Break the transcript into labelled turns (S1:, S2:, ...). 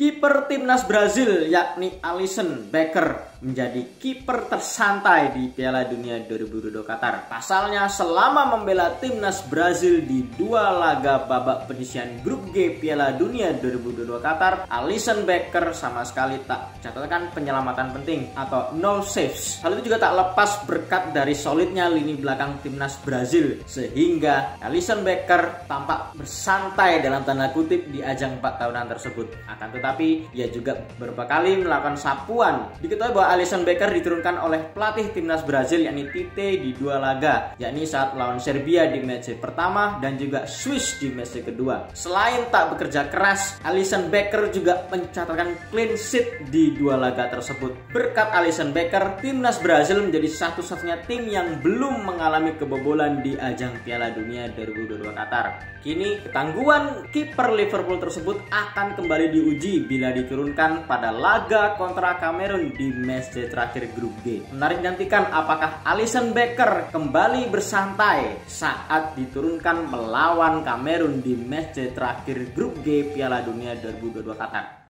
S1: Kiper timnas Brazil yakni Alisson Becker menjadi kiper tersantai di Piala Dunia 2022 Qatar. Pasalnya selama membela timnas Brazil di dua laga babak penyisian grup G Piala Dunia 2022 Qatar, Alisson Becker sama sekali tak catatkan penyelamatan penting atau no saves. Hal itu juga tak lepas berkat dari solidnya lini belakang timnas Brazil sehingga Alisson Becker tampak bersantai dalam tanda kutip di ajang 4 tahunan tersebut. Akan tetapi tapi ia juga beberapa kali melakukan sapuan. Diketahui bahwa Alisson Becker diturunkan oleh pelatih timnas Brazil yakni Tite di dua laga, yakni saat lawan Serbia di match pertama dan juga Swiss di match kedua. Selain tak bekerja keras, Alisson Becker juga mencatatkan clean sheet di dua laga tersebut. Berkat Alisson Becker, timnas Brazil menjadi satu-satunya tim yang belum mengalami kebobolan di ajang Piala Dunia 2022 Qatar. Kini ketangguhan kiper Liverpool tersebut akan kembali diuji bila diturunkan pada laga kontra Kamerun di match terakhir grup G. Menarik nantikan apakah Alisson Becker kembali bersantai saat diturunkan melawan Kamerun di match terakhir grup G Piala Dunia 2022 Qatar.